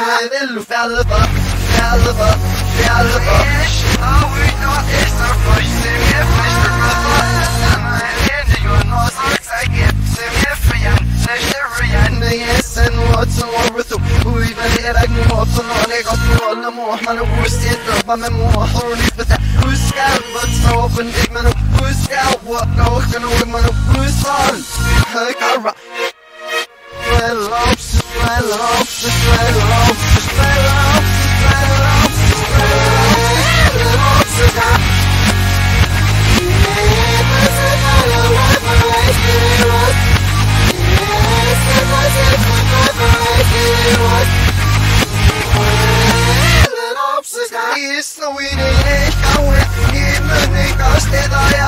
Yalva, Yalva, Yalva Oh, we know it's our first je fester brother Sama en ju no sorts I get Sim je frian Nästa rian Det är sen vad som var rutu Ui väl jag må för någon jag har hålla må Man är worst i drabba med må Har ni bete Huska vad så open dig men Huska vad jag kan och man Huska Höga Well, lobster, well, lobster, well, Isso não iria, não é, e me e me